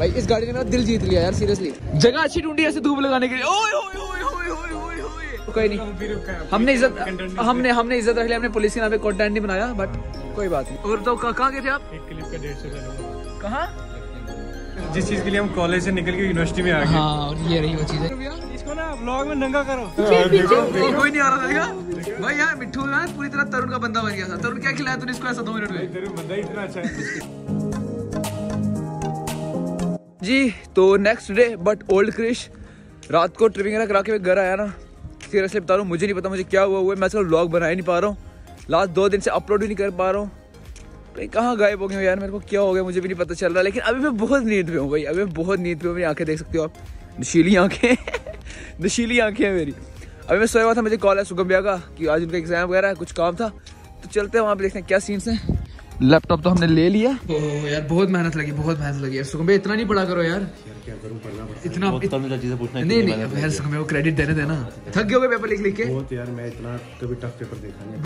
भाई इस गाड़ी ने मेरा दिल जीत लिया यार सीरियसली जगह अच्छी ढूंढी ऐसे धूप लगाने के लिए। ओए ओए ओए ओए ओए ओए ओए। कोई नहीं। हमने इज़्ज़त हमने हमने इज़्ज़त रख लिया हमने पुलिस के नाम पे कॉन्टेंट नहीं बनाया बट कोई बात नहीं। और तो कहाँ गए थे आप? एक क्लिप का डेढ़ सौ कहाँ? जिस चीज़ के लिए हम कॉलेज से निकल के यूनिवर्सिटी में आ गए। हाँ और ये रही वो चीज़। है इसको ना ब्लॉग में नंगा करो। कोई कोई नहीं आ रहा था भाई यार ना पूरी तरह तरुण का बंदा बन गया था। तरुण क्या खिलाया तूने इसको ऐसा दो मिनट में? तेरे बंदा इतना अच्छा है। जी तो नेक्स्ट डे बट ओल्ड क्रिश रात को ट्रिपिंग वगैरह करा के घर आया ना सीरियसली बता रहा हूँ, मुझे नहीं पता मुझे क्या हुआ हुआ है, मैं इसका व्लॉग बना ही नहीं पा रहा हूँ। लास्ट दो दिन से अपलोड ही नहीं कर पा रहा हूँ। भाई, कहाँ गायब हो गए यार, मेरे को क्या हो गया, मुझे भी नहीं पता चल रहा, लेकिन अभी मैं बहुत नींद पे हूँ भाई, अभी मैं बहुत नींद पे हूँ, मेरी आँखें देख सकते हो आप। नशीली आँखें नशीली आँखें हैं मेरी। अभी मैं सोया हुआ था, मुझे कॉल है सुगम भैया का, कि आज उनका एग्ज़ाम वगैरह है, कुछ काम था तो चलते हैं वहाँ पे देखते हैं क्या सीन्स हैं। लैपटॉप तो हमने ले लिया। ओह यार बहुत मेहनत लगी बहुत मेहनत लगी। यार सुखमे इतना नहीं पढ़ा करो यार। इतना चीज़ें पूछना नहीं नहीं यार को क्रेडिट देने देना थक गए पेपर लिख लिख के? बहुत यार मैं इतना कभी टफ पेपर देखा नहीं।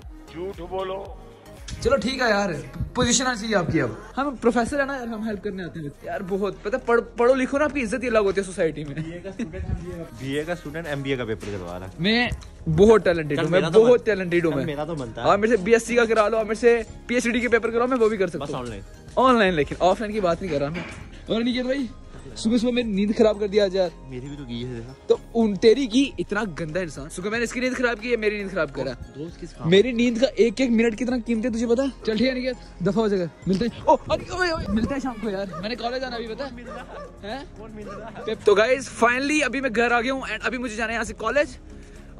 चलो ठीक है यार पोजीशन आनी चाहिए आपकी अब। हम प्रोफेसर है ना यार हम हेल्प करने आते हैं। यार बहुत पता पढ़, पढ़ो लिखो ना आपकी इज़्ज़त ही अलग होती है सोसाइटी में। बीए का स्टूडेंट एमबीए का पेपर करवा रहा है। मैं बहुत टैलेंटेड हूँ मैं तो बहुत टैलेंटेड हूँ मैं। मेरा तो बनता है आप मेरे से बीएससी का करा लो आप मेरे से पीएचडी के पेपर कराओ मैं वो भी कर सकता हूँ। ऑनलाइन ऑनलाइन लेकिन ऑफलाइन की बात नहीं कर रहा मैं। और निकेत भाई? सुबह सुबह मेरी नींद खराब कर दिया यार। मेरी भी तो की है तो उन तेरी की इतना गंदा इंसान। सुबह मैंने इसकी नींद खराब की है मेरी नींद खराब करा। मेरी नींद का एक एक मिनट कितना कीमती है तुझे पता? चल ठीक है निकेत दफ़ा हो जाएगा। मिलते हैं। ओ अरे मिलते हैं शाम को यार। मैंने कॉलेज आना अभी पता है? तो गाइज़ फाइनली अभी मैं घर आ गया हूँ एंड अभी मुझे जाना है यहाँ से कॉलेज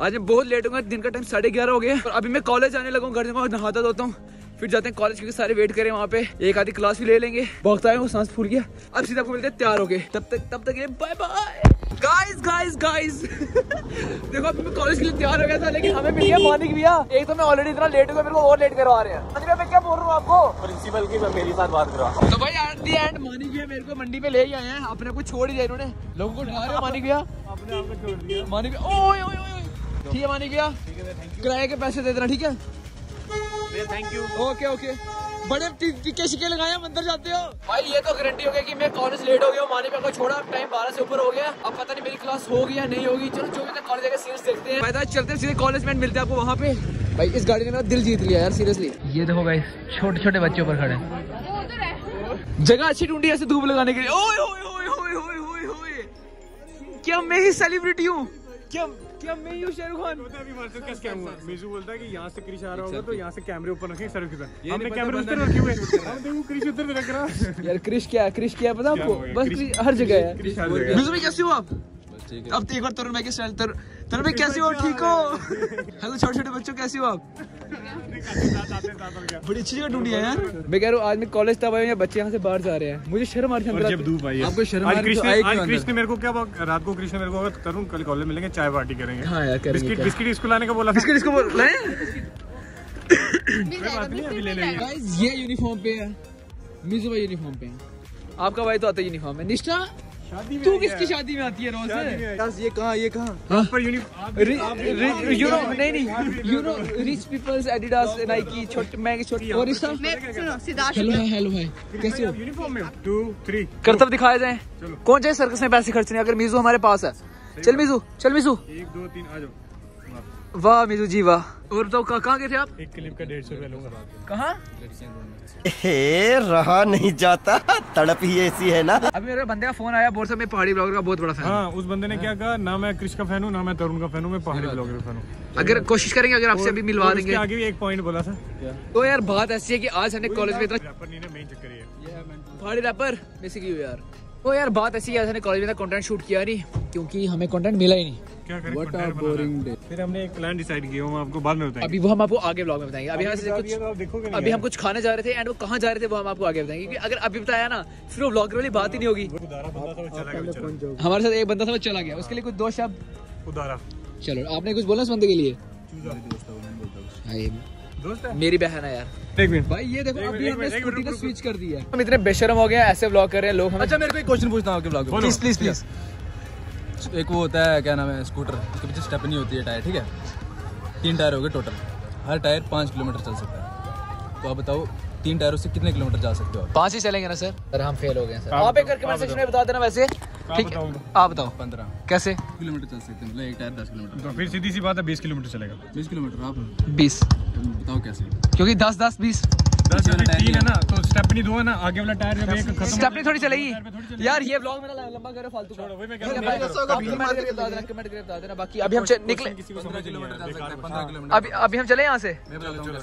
आज मैं बहुत लेट होगा दिन का टाइम साढ़े ग्यारह हो गया और अभी मैं कॉलेज आने लगा हूँ घर जाऊँगा नहाता धोता हूँ। फिर जाते हैं कॉलेज क्योंकि सारे वेट करें वहाँ पे। एक आधी क्लास भी ले लेंगे। बहुत आए वो सांस फूल गया। अब सीधा आपको मिलते हैं तैयार हो गए। तब तक तब तक bye bye guys guys guys देखो अभी मैं कॉलेज के लिए तैयार हो गया था लेकिन हमें मिल गया मानिक भैया। एक तो मैं ऑलरेडी इतना लेट हो गया मेरे को और लेट करवा रहे हैं। मैं क्या बोल रहा हूँ आपको? प्रिंसिपल की मेरी साथ बात करो तो भाई एट दी एंड मानिक भैया मेरे को मंडी में ले ही आए हैं। अपने को छोड़ ही दिया इन्होंने। लोगों को उठा रहे मानिक भैया? अपने आप को छोड़ दिया। मानिक भैया ओए ओए ओए। ओए। ठीक है मानिक भैया किराए के पैसे दे देना ठीक है? थैंक यू ओके ओके बड़े टी- टीके शिके लगाए हम अंदर जाते हो। भाई ये तो गारंटी हो गया कि मैं कॉलेज लेट हो गया हूँ मानी को छोड़ा टाइम बारह से ऊपर हो गया। अब पता नहीं मेरी क्लास होगी या नहीं होगी। चलो जो भी कॉलेज के सीरीज़ देखते हैं। पैदा चलते हैं सीधे कॉलेज में मिलते हैं आपको वहाँ पे। भाई इस गाड़ी ने मेरा दिल जीत लिया यार सीरियसली ये देखो भाई छोटे छोटे बच्चे ऊपर खड़े। जगह अच्छी ढूंढी ऐसे धूप लगाने के लिए। ओए ओए ओए ओए ओए ओए। ओए क्या मैं ही सेलिब्रिटी हूँ? क्या क्या मैं ही हूँ शाहरुख खान। पता है हमारे साथ क्या स्कैम हुआ। मीजू बोलता है कि यहाँ से क्रिश आ रहा होगा तो यहाँ से कैमरे ऊपर पे नहीं हमने कैमरे उधर रखे हुए हम देखो क्रिश उधर रख रहा यार क्रिश क्या क्रिश क्या पता आपको? बस हर जगह है। है। मिजू भाई कैसे हो आप? अब तो एक बार तरुण भाई के स्टाइल भाई कैसे हो? ठीक हो? हेलो छोटे छोटे बच्चों कैसे हो आप? बड़ी अच्छी जगह ढूंढी है यार। मैं कह रहा हूँ आज मैं कॉलेज तब आया बच्चे यहाँ से बाहर जा रहे हैं। मुझे शर्म आ रही है जब धूप आई आपको शर्म आ आज रही कृष्ण है तो आज कृष्ण मेरे को क्या रात को कृष्ण मेरे को बोला, तरुण कल कॉलेज मिलेंगे चाय पार्टी करेंगे। हाँ यार बिस्किट बिस्किट स्कूल आने का बोला बिस्किट इसको बोल रहे हैं ये यूनिफॉर्म पे है। मिजू भाई यूनिफॉर्म पे है। आपका भाई तो आता यूनिफॉर्म है। निष्ठा? शादी तू किसकी शादी में आती है रोज? से ये कहाँ ये कहाँ? पर यूनि आप भी- आप भी- यू नो नहीं नहीं you know rich peoples Adidas Nike छोटे महँगे छोटे और इस तरह मैं सुनो सिद्धार्थ हेलो है हेलो है कैसे हो? यूनिफॉर्म में टू थ्री कर्तव्य दिखाए जाए। कौन जाए सर्कस में पैसे खर्चने? अगर मीजू हमारे पास है। चल मीजू चल मीजू। एक दो तीन आ जाओ। वाह मीजू जी वाह। और बताओ कहाँ गए थे आप? एक क्लिप का डेढ़ सौ रुपया लूँगा। कहाँ? रहा नहीं जाता। तड़प ही ऐसी है ना। अभी मेरे बंदे का फ़ोन आया बोल मैं पहाड़ी ब्लॉगर का बहुत बड़ा फ़ैन हाँ। उस बंदे ने क्या कहा? ना मैं क्रिश का फ़ैन हूँ ना मैं तरुण का फ़ैन हूँ मैं पहाड़ी ब्लॉगर का फ़ैन हूँ। अगर कोशिश करेंगे अगर आपसे अभी मिलवा देंगे। आगे भी एक पॉइंट बोला था। तो यार बात ऐसी है कि आज हमने कॉलेज में इतना रैपर नहीं मेन चक्कर ये है। पहाड़ी रैपर बेसिकली यार। तो यार बात ऐसी है आज कॉलेज में कंटेंट शूट किया नहीं क्योंकि हमें कंटेंट मिला ही नहीं। क्या करें content बनाना? है। फिर हमने एक प्लान डिसाइड किया हम आपको बाद में बताएँगे। अभी वो हम आपको आगे ब्लॉग में बताएँगे। अभी यहाँ से कुछ तो अभी हम कुछ खाने जा रहे थे एंड वो कहाँ जा रहे थे वो हम आपको आगे बताएँगे क्योंकि अगर अभी बताया ना फिर वो ब्लॉगर वाली बात ही नहीं होगी। बेचारा। हमारे साथ एक बंदा था वो चला गया उसके लिए कुछ दो शब्द उदारा। चलो आपने कुछ बोला उस बंदे के लिए? दोस्त है? मेरी बहन है यार। एक मिनट भाई ये देखो अभी हमने स्कूटी रुक, स्विच कर दिया हम इतने बेशरम हो गए ऐसे ब्लॉग कर रहे हैं लोग हमें अच्छा मेरे को एक क्वेश्चन पूछना है आपके ब्लॉग प्लीज़ प्लीज़ प्लीज़ एक वो होता है क्या नाम है स्कूटर उसके पीछे स्टेपनी होती है टायर ठीक है? तीन टायर हो गए टोटल हर टायर पाँच किलोमीटर चल सकता है। तो आप बताओ तीन टायरों से कितने किलोमीटर जा सकते हो पाँच ही चलेंगे ना सर अरे हम फेल हो गए सर आप एक आप सेक्शन में बता देना वैसे। ठीक है। आप बताओ। पंद्रह। कैसे? किलोमीटर चल सकते हैं। मतलब एक टायर दस किलोमीटर। तो फिर सीधी सी बात है बीस किलोमीटर चलेगा। बीस किलोमीटर आप बीस। बताओ कैसे? क्योंकि दस दस बीस। दस तीन है ना तो स्टेपनी दो है ना आगे वाला टायर जब एक स्टेपनी थोड़ी चलेगी। यार ये ब्लॉग मेरा लंबा करे फालतू का। वही मैं कह रहा है, कमेंट बता देना बाकी अभी हम निकले। किलोमीटर चल सकते हैं बेकार पंद्रह। किलोमीटर। अभी अभी हम चले यहाँ से?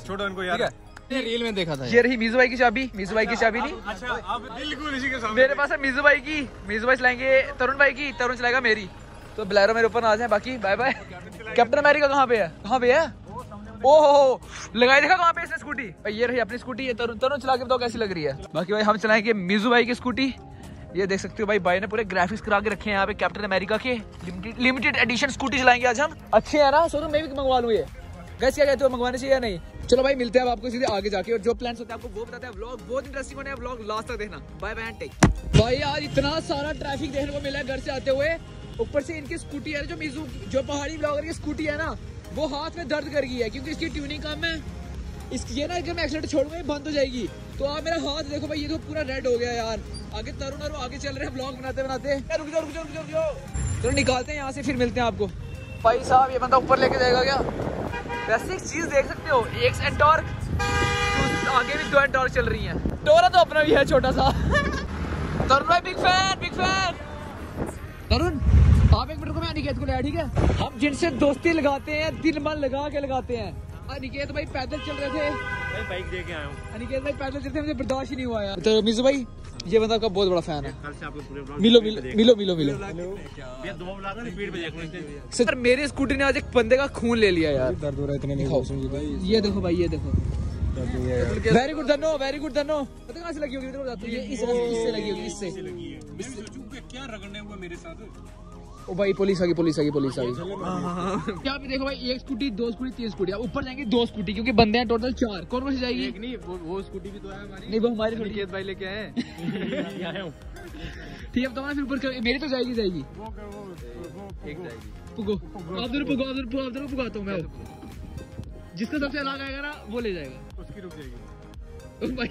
छोड़ो इनको यार। रील में देखा था ये। रही मीजू भाई की चाबी मीजू भाई की चाबी नहीं? अच्छा बिल्कुल इसी के सामने। मेरे पास है मीजू भाई की मीजू भाई चलाएँगे तरुण भाई की तरुण चलाएगा मेरी। तो ब्लैरो मेरे ऊपर आ जाए बाकी बाय बाय कैप्टन अमेरिका कहाँ पे है? कहाँ पे है? ओहो लगाई देखा कहाँ पे इसने स्कूटी भाई ये रही अपनी स्कूटी है तरुण तरुण चला के बताओ कैसी लग रही है। बाकी भाई हम चलाएँगे मीजू भाई की स्कूटी ये देख सकते हो भाई भाई ने पूरे ग्राफिक्स करा के रखे हैं यहाँ पे कैप्टन अमेरिका के। लिमिटेड एडिशन स्कूटी चलाएँगे आज हम। अच्छे है ना? सोचो मैं भी मंगवा लूँ ये। गैस क्या कहते हो? मंगवाने चाहिए या नहीं? चलो भाई मिलते हैं आपको सीधे आगे जाके। और जो प्लान होता है आपको वो बताते हैं। व्लॉग बहुत इंटरेस्टिंग होने व्लॉग लास्ट तक देखना। बाय बाय टेक भाई आज इतना सारा ट्रैफ़िक देखने को मिला है घर से आते हुए। ऊपर से इनकी स्कूटी है जो मिजू जो पहाड़ी ब्लॉगर की स्कूटी है ना वो हाथ में दर्द कर गई है क्योंकि इसकी ट्यूनिंग कम है। इसकी ये ना अगर मैं एक्सीडेंट छोड़ूँगा ये बंद हो जाएगी। तो आप मेरा हाथ देखो भाई ये तो पूरा रेड हो गया यार। आगे तरुण और आगे चल रहे हैं ब्लॉग बनाते बनाते। रुक जाओ रुक जाओ रुक जाओ। चलो निकालते हैं यहाँ से फिर मिलते हैं आपको। भाई साहब ये बंदा ऊपर लेके जाएगा क्या? वैसे एक चीज़ देख सकते हो एक एंटॉर्क आगे भी दो एंटॉर्क चल रही हैं। डोरा तो अपना भी है छोटा सा। तरुण भाई big fan big fan Tarun आप एक मिनट को मैं अनिकेत को लाया ठीक है? हम जिनसे दोस्ती लगाते हैं दिल मन लगा के लगाते हैं। अनिकेत भाई पैदल चल रहे थे। भाई बाइक दे के आया हूँ। अनिकेत भाई पैदल चलते मुझे बर्दाश्त ही नहीं हुआ यार। तो मिजू भाई ये बंदा आपका बहुत बड़ा फ़ैन है। मिलो मिलो मिलो मिलो सर मेरी स्कूटी ने आज एक बंदे का खून ले लिया यार। दर्द हो रहा है इतने दिखाओ। ये देखो भाई ये देखो। वेरी गुड धनो वेरी गुड धनो पता कहाँ से लगी होगी? इधर बताता हूँ। ये इस इससे लगी होगी इससे। क्या रगड़ने हुआ मेरे साथ? ओ भाई पुलिस आ गई पुलिस आ गई पुलिस आ गई। यहाँ पे देखो भाई एक स्कूटी दो स्कूटी तीन स्कूटी। अब ऊपर जाएँगे दो स्कूटी क्योंकि बंदे हैं टोटल चार। कौन कौन सी जाएगी? एक नहीं वो वो स्कूटी भी तो है हमारी। नहीं वो हमारी थोड़ी। है। भाई लेके आए। आया हूँ। ठीक है अब तो फिर ऊपर कर- मेरी तो जाएगी जाएगी। वो वो वो एक जाएगी। पुगो। आप दोनों पुगो आप दोनों पुगो आप दोनों पुगाता हूँ मैं। जिसका सबसे अलग आएगा ना वो ले जाएगा। उसकी रुक जाएगी। ओ भाई।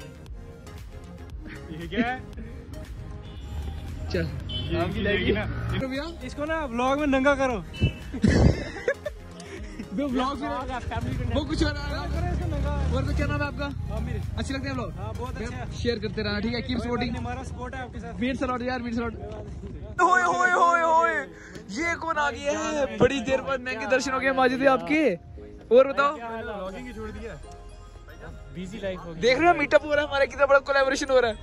ये क्या है। चल। जाएगी इसको ना ब्लॉग में नंगा करो। वो ब्लॉग वो कुछ और और तो क्या नाम है आपका? अच्छे लगते हैं ब्लॉग हाँ बहुत अच्छा। शेयर करते रहना ठीक है? कीप सपोर्टिंग हमारा सपोर्ट है आपके साथ। मीट सलॉट यार मीट सलॉट। होए होए होए होए ये कौन आ गया है? बड़ी देर बाद महँगे दर्शन हो? गए माजिद आपके। और बताओ। ही? छोड़ दिया। बिज़ी लाइफ हो देख रहे हो मीटअप हो रहा है हमारा कितना बड़ा कोलैबोरेशन हो रहा है।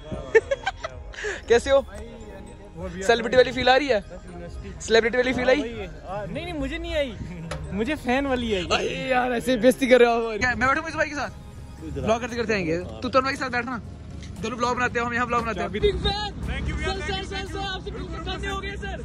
कैसे हो? सेलिब्रिटी वाली फील आ रही है? सेलिब्रिटी वाली फील आई? नहीं नहीं मुझे नहीं आई। मुझे फ़ैन वाली आई। यार ऐसे बेस्ती कर रहे हो। क्या, मैं बैठूँगा इस भाई के साथ? ब्लॉग करते करते आएँगे। तू तरुण भाई के साथ बैठना। दोनों ब्लॉग बनाते हो हम यहाँ ब्लॉग बनाते हैं। Big fan! Thank you sir sir sir sir आपसे बातें हो गई सर।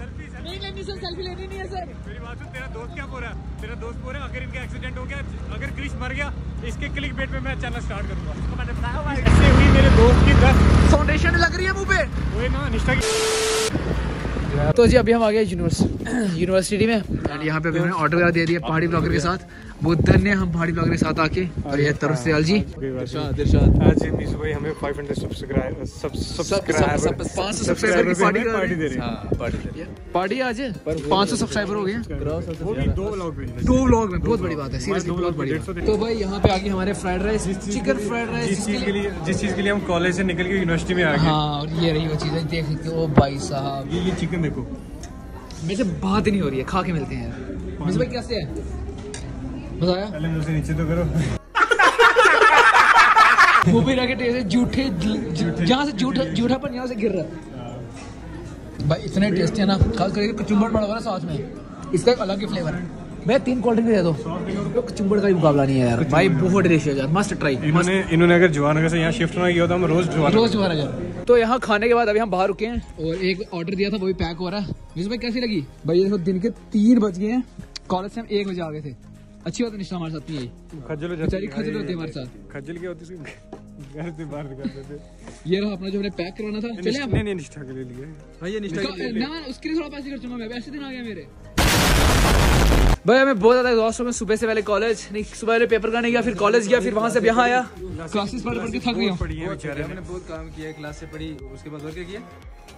नहीं लेनी सर सेल्फी लेनी नहीं है सर। मेरी बात सुन तेरा दोस्त क्या बोल रहा है? तेरा दोस्त बोल रहा है? अगर इनका एक्सीडेंट हो गया अगर क्रिश मर गया इसके क्लिक बेट पे मैं चैनल स्टार्ट करूँगा। उसको मैंने बताया भाई ऐसे हुई मेरे दोस्त की दस फाउंडेशन लग रही है मुँह पे। ना निष्ठा की तो जी अभी हम आ गए यूनिवर्स यूनिवर्सिटी में। एंड यहाँ पे अभी हमने ऑर्डर वगैरह दे दिया पहाड़ी ब्लॉगर के साथ। बहुत धन्य हम भाड़ी ब्लॉगर के साथ आके। और ये तरफ़ से जी। दिरशाद दिरशाद आज मिस भाई हमें 500 सब्सक्राइब सब्सक्राइबर पाँच सौ सब्सक्राइबर की पार्टी पार्टी दे रहे। हैं हाँ पार्टी दे पार्टी आज? पाँच सौ सब्सक्राइबर हो गए। वो भी दो व्लॉग पे दो व्लॉग में बहुत बड़ी बात है सीरियसली बहुत बड़ी तो भाई यहाँ पे आगे हमारे fried rice chicken fried rice जिस चीज़ के लिए जिस चीज़ के लिए हम कॉलेज से निकल के यूनिवर्सिटी में आ गए। हाँ और ये रही वो चीज़ें देख सकते हो भाई साहब। ये चिकन देखो। मेरे से बात ही नहीं हो रही है खा के मिलते हैं। भाई कैसे है? मज़ा आया पहले मुझे नीचे तो करो। वो भी रखे टेस्ट जूठे जहाँ से जूठा जूठापन यहाँ से गिर रहा है। भाई इतने टेस्टी है ना। खास करके कचुम्बर पड़ा हुआ है साथ में इसका एक अलग ही फ्लेवर है। मैं तीन कोल्ड ड्रिंक दे दो। तो कचुम्बर का भी मुकाबला नहीं है यार। भाई बहुत डिलीशियस यार। मस्ट ट्राई इन्होंने इन्होंने अगर जवानगर से यहाँ शिफ्ट ना किया होता हम रोज जवान रोज कर तो यहाँ खाने के बाद अभी हम बाहर रुके हैं। और एक ऑर्डर दिया था वो भी पैक हो रहा है। मिस भाई कैसी लगी? भाई देखो दिन के तीन बज गए हैं। कॉलेज से हम एक बजे आ गए थे। अच्छी बात है निशा हमारे साथ नहीं आई खजल हो बेचारी जाती खजल होती है हमारे साथ। खजल क्या होती है घर से बाहर निकलते थे। ये रहा अपना जो हमने पैक करवाना था। चले आप। नहीं नहीं निष्ठा के लिए लिए। भाई ये निष्ठा उसका- ना उसके लिए थोड़ा पैसे खर्चूँगा मैं वैसे दिन आ गया मेरे। भाई हमें बहुत ज़्यादा एग्जॉस्ट हूँ मैं सुबह से पहले कॉलेज नहीं सुबह पहले पेपर करने गया फिर कॉलेज गया फिर वहाँ से यहाँ आया। क्लासेस पढ़ पढ़ के थक गया। हूँ है बेचारे हमने बहुत काम किया है क्लास से पढ़ी उसके बाद और क्या किया?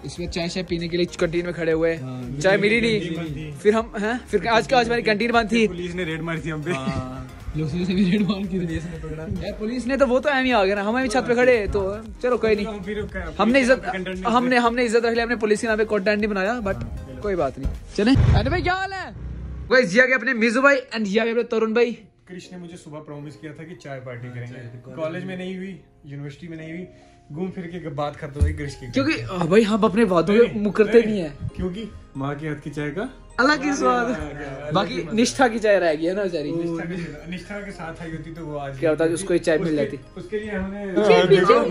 इसमें चाय चाय पीने के लिए कैंटीन में खड़े हुए। चाय मिली नहीं। फिर हम हैं? फिर आज का आज हमारी कैंटीन बंद थी? पुलिस ने रेड मारी थी हम पे। यार पुलिस ने तो वो तो एम ही आ गया ना। हम भी छत पे खड़े तो चलो कोई नहीं। हमने इज़्ज़त हमने हमने इज़्ज़त रख लिया हमने पुलिस के नाम पे कंटेंट नहीं बनाया बट कोई बात नहीं। चले। अरे भाई क्या हाल है? भाई आ गए अपने मिजू भाई एंड ये आ गए अपने तरुण भाई। कृष्ण ने मुझे सुबह प्रॉमिस किया था कि चाय पार्टी करेंगे। कॉलेज में नहीं हुई यूनिवर्सिटी में नहीं हुई घूम फिर के बात खत्म हुई कृष्ण की क्योंकि भाई हम अपने वादों में मुकरते नहीं है। क्योंकि माँ के हाथ की चाय का अलग ही स्वाद। बाकी निष्ठा की चाय रह गई है ना बेचारी? निष्ठा के- साथ आई होती तो वो आज क्या होता है उसको चाय मिल जाती? उसके लिए हमने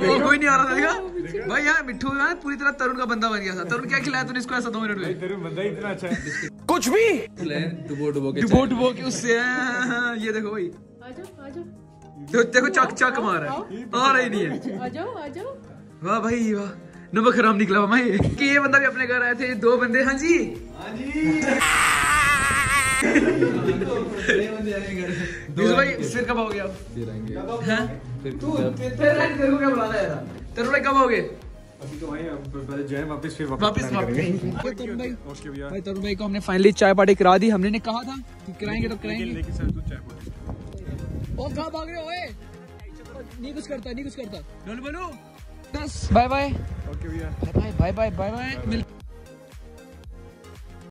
वो कोई नहीं आ रहा था भाई यार मिट्टू ना पूरी तरह तरुण का बंदा बन गया था। तरुण क्या खिलाया तूने इसको ऐसा दो मिनट में? तेरे बंदा इतना अच्छा है। कुछ भी। डुबो डुबो के डुबो डुबो के उससे हाँ, ये देखो भाई। आजो आजो। तो देखो चक चक मार रहा है। आ रही नहीं है। आजो आजो। वाह भाई वाह। नमक खराब निकला मामा ये। कि ये बंदा भी अपने घर आए थे दो बंदे हाँ जी। बीजू भाई फिर कब आओगे आप? हैं? तू तेरे को क्या बुलाना है? यार तेरे भाई कब आओगे? अभी तो वहीं पहले जाए वापस फिर वापस plan वापस। करेंगे। तरुण भाई। भाई तरुण भाई को हमने फाइनली चाय पार्टी करा दी। हमने ने कहा था कि कराएँगे तो कराएँगे। लेकिन सर तू चाय पार्टी ओ कहाँ भाग रहे हो ओए! नहीं कुछ करता नहीं कुछ करता। बोलो बोलो? this. Bye bye. Okay, yeah. Bye bye. Bye bye. Bye bye. bye, -bye.